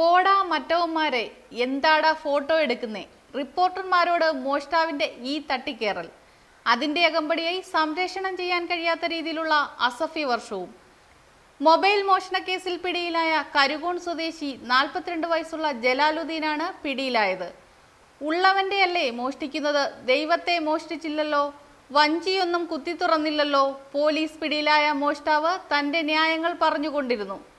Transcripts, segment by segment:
പോടാ മറ്റവന്മാരെ എന്താടാ ഫോട്ടോ എടുക്കുന്നേ? റിപ്പോർട്ടർമാരോട് മോഷ്ടാവിന്റെ ഈ തട്ടിക്കേറൽ. അതിന്റെ അകമ്പടിയായി സംരക്ഷണം ചെയ്യാൻ കഴിയാത്ത രീതിയിലുള്ള അസഫി വർഷവും. മൊബൈൽ മോഷണ കേസിൽ പിടിയിലായ കരുകോൺ സ്വദേശി നാൽപ്പത്തിരണ്ട് വയസ്സുള്ള ജലാലുദ്ദീനാണ് പിടിയിലായത്. ഉള്ളവന്റെ അല്ലേ മോഷ്ടിക്കുന്നത്? ദൈവത്തെ മോഷ്ടിച്ചില്ലല്ലോ? വഞ്ചിയൊന്നും കുത്തി തുറന്നില്ലല്ലോ? പോലീസ് പിടിയിലായ മോഷ്ടാവ് തന്റെ ന്യായങ്ങൾ പറഞ്ഞുകൊണ്ടിരുന്നു.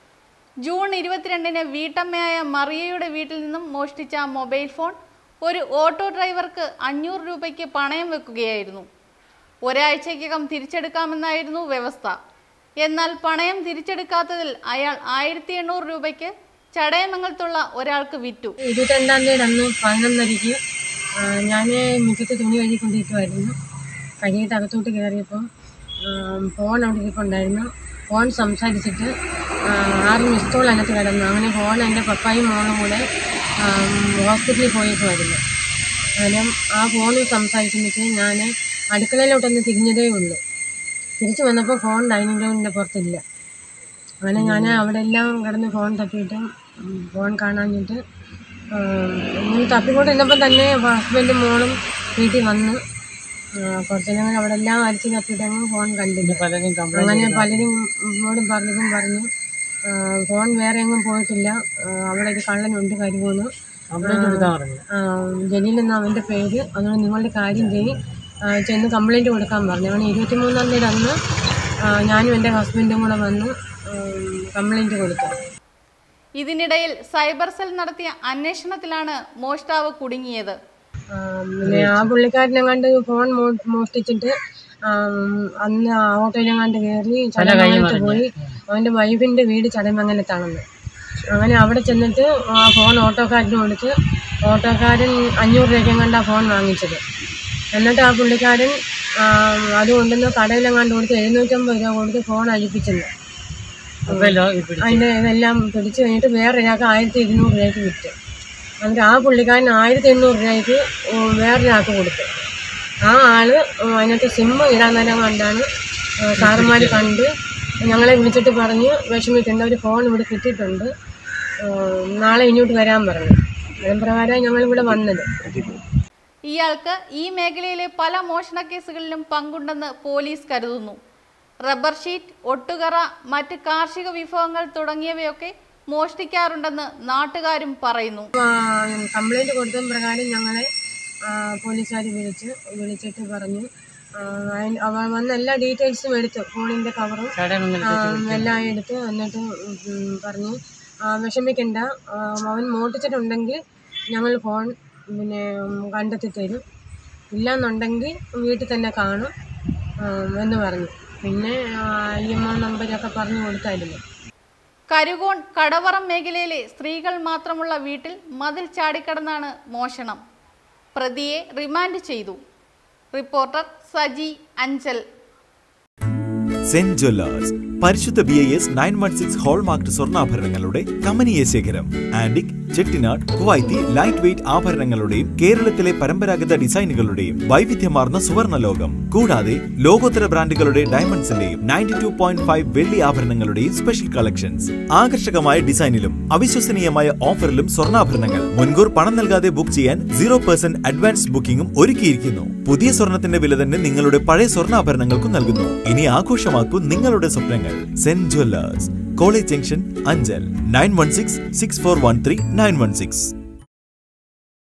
ജൂൺ ഇരുപത്തിരണ്ടിന് വീട്ടമ്മയായ മറിയയുടെ വീട്ടിൽ നിന്നും മോഷ്ടിച്ച മൊബൈൽ ഫോൺ ഒരു ഓട്ടോ ഡ്രൈവർക്ക് അഞ്ഞൂറ് രൂപയ്ക്ക് പണയം വെക്കുകയായിരുന്നു. ഒരാഴ്ചയ്ക്കകം തിരിച്ചെടുക്കാമെന്നായിരുന്നു വ്യവസ്ഥ. എന്നാൽ പണയം തിരിച്ചെടുക്കാത്തതിൽ അയാൾ ആയിരത്തി എണ്ണൂറ് രൂപയ്ക്ക് ചടയമംഗലത്തുള്ള ഒരാൾക്ക് വിറ്റു. ഇരുപത്തിരണ്ടാം തീയതി അന്ന് പതിനൊന്നരയ്ക്ക് ഞാൻ മുറ്റത്ത് തുണി കഴുകിക്കൊണ്ടിരിക്കുമായിരുന്നു കഴുകിയിട്ട് അകത്തോട്ട് കയറിയപ്പോൾ ഫോൺ അവിടെ ഇരിപ്പുണ്ടായിരുന്നു. ഫോൺ സംസാരിച്ചിട്ട് ആറ് മിസ് കോൾ അതിനകത്ത് കിടന്നു. അങ്ങനെ ഫോൺ എന്റെ പപ്പായും മോളും കൂടെ ഹോസ്പിറ്റലിൽ പോയേക്കുമായിരുന്നു അങ്ങനെ ആ ഫോണിൽ സംസാരിച്ചിട്ട് ഞാൻ അടുക്കളയിലോട്ടൊന്ന് തിരിഞ്ഞതേ ഉള്ളൂ. തിരിച്ചു വന്നപ്പോൾ ഫോൺ ഡൈനിങ് ടേബിളിന്റെ പുറത്തില്ല. അങ്ങനെ ഞാൻ അവിടെ എല്ലാം കിടന്ന് ഫോൺ തപ്പിയിട്ട് ഫോൺ കാണാഞ്ഞിട്ട് ഇങ്ങനെ തപ്പിക്കൊണ്ട് ഇരുന്നപ്പോൾ തന്നെ ഹസ്ബൻഡും മോളും വീട്ടിൽ വന്ന് ആ, കുറച്ച് നേരം അവിടെ എല്ലാം അടിച്ചു തപ്പിയിട്ടങ്ങ് ഫോൺ കണ്ടില്ല. അങ്ങനെ പലരും മോടും പലരും പറഞ്ഞു. ഫോൺ വേറെ എങ്ങും പോയിട്ടില്ല. അവിടെ ഒരു കള്ളനുണ്ട് കരുവെന്ന്. ജലീൽ എന്ന അവന്റെ പേര്. അതുകൊണ്ട് നിങ്ങളുടെ കാര്യം ചെയ്യും ചെന്ന് കംപ്ലൈന്റ് കൊടുക്കാൻ പറഞ്ഞു. അങ്ങനെ ഇരുപത്തി മൂന്നാം തീയതി അന്ന് ഞാനും എന്റെ ഹസ്ബൻഡും കൂടെ വന്ന് കംപ്ലൈന്റ് കൊടുത്തു. ഇതിനിടയിൽ സൈബർ സെൽ നടത്തിയ അന്വേഷണത്തിലാണ് മോഷ്ടാവ് കുടുങ്ങിയത്. പിന്നെ ആ പുള്ളിക്കാരനെ കണ്ട് ഫോൺ മോഷ്ടിച്ചിട്ട് അന്ന് ആ ഓട്ടോയിലെങ്ങാണ്ട് കയറി ചടയമംഗലത്ത് പോയി അവന്റെ വൈഫിന്റെ വീട് ചടയമംഗലത്താണെന്ന് അങ്ങനെ അവിടെ ചെന്നിട്ട് ആ ഫോൺ ഓട്ടോക്കാരന് കൊടുത്ത് ഓട്ടോക്കാരൻ അഞ്ഞൂറ് രൂപയ്ക്കും കണ്ട് ആ ഫോൺ വാങ്ങിച്ചത്. എന്നിട്ട് ആ പുള്ളിക്കാരൻ അത് കൊണ്ടുവന്ന് കടയിലെങ്ങാണ്ട് കൊടുത്ത് എഴുന്നൂറ്റമ്പത് രൂപ കൊടുത്ത് ഫോൺ അഴിപ്പിച്ചെന്ന്. അതിന്റെ ഇതെല്ലാം പിടിച്ചു കഴിഞ്ഞിട്ട് വേറെ ഒരാൾക്ക് ആയിരത്തി ഇരുന്നൂറ് രൂപയ്ക്ക് വിറ്റ്. എന്നിട്ട് ആ പുള്ളിക്കാരൻ ആയിരത്തി എണ്ണൂറ് രൂപയ്ക്ക് വേറൊരാൾക്ക് കൊടുത്തു. ആ ആൾ അതിനകത്ത് സിമ്മ് ഇടാൻ നേരം കണ്ടാണ്. സാറന്മാർ കണ്ട്. ഞങ്ങളെ വിളിച്ചിട്ട് പറഞ്ഞ് വിഷമിക്കേണ്ട ഒരു ഫോൺ ഇവിടെ കിട്ടിയിട്ടുണ്ട്. നാളെ ഇങ്ങോട്ട് വരാൻ പറഞ്ഞു. അതിന് ഞങ്ങൾ ഇവിടെ വന്നത്. ഇയാൾക്ക് ഈ മേഖലയിലെ പല മോഷണ കേസുകളിലും പങ്കുണ്ടെന്ന് പോലീസ് കരുതുന്നു. റബ്ബർ ഷീറ്റ് ഒട്ടുകറ മറ്റ് കാർഷിക വിഭവങ്ങൾ തുടങ്ങിയവയൊക്കെ മോഷ്ടിക്കാറുണ്ടെന്ന് നാട്ടുകാരും പറയുന്നു. കംപ്ലൈന്റ് കൊടുത്ത പ്രകാരം ഞങ്ങളെ പോലീസുകാർ വിളിച്ച് വിളിച്ചിട്ട് പറഞ്ഞു. വന്ന എല്ലാ ഡീറ്റെയിൽസും എടുത്തു. ഫോണിന്റെ കവറും എല്ലാം എടുത്ത്. എന്നിട്ട് പറഞ്ഞു വിഷമിക്കണ്ട. അവൻ മോട്ടിച്ചിട്ടുണ്ടെങ്കിൽ ഞങ്ങൾ ഫോൺ പിന്നെ കണ്ടെത്തി തരും. ഇല്ലാന്നുണ്ടെങ്കിൽ വീട്ടിൽ തന്നെ കാണും എന്ന് പറഞ്ഞു. പിന്നെ ഐ എം ഒ നമ്പരൊക്കെ പറഞ്ഞു കൊടുത്തായിരുന്നു. കരുകോൺ കടവറം മേഖലയിലെ സ്ത്രീകൾ മാത്രമുള്ള വീട്ടിൽ മതിൽ ചാടിക്കടന്നാണ് മോഷണം. പ്രതിയെ റിമാൻഡ് ചെയ്തു. Reporter Saji Anchal. Saint jewellers പരിശുദ്ധ B I S nine one six hallmark സ്വർണാഭരണങ്ങളുടെ കമനീയ ശേഖരം. Antique Chettinad Kuwaiti light weight ആഭരണങ്ങളുടെയും കേരളത്തിലെ പരമ്പരാഗത ഡിസൈനുകളുടെയും വൈവിധ്യമാർന്ന സുവർണ ലോകം കൂടാതെ ലോകോത്തര ബ്രാൻഡുകളുടെ ഡയമണ്ട്സിന്റെയും നയന്റി ടു പോയിന്റ് ഫൈവ് വെള്ളി ആഭരണങ്ങളുടെയും സ്പെഷ്യൽ കളക്ഷൻസ് ആകർഷകമായ ഡിസൈനിലും അവിശ്വസനീയമായ ഓഫറിലും സ്വർണാഭരണങ്ങൾ. മുൻകൂർ പണം നൽകാതെ ബുക്ക് ചെയ്യാൻ സീറോ പെർസെന്റ് അഡ്വാൻസ് ബുക്കിംഗും ഒരുക്കിയിരിക്കുന്നു. പുതിയ സ്വർണത്തിന്റെ വില തന്നെ നിങ്ങളുടെ പഴയ സ്വർണാഭരണങ്ങൾക്കും നൽകുന്നു. ഇനി ആഘോഷമാക്കൂ നിങ്ങളുടെ സ്വപ്നങ്ങൾ. Saint Jewellers college junction Anchal nine one six six four one three nine one six.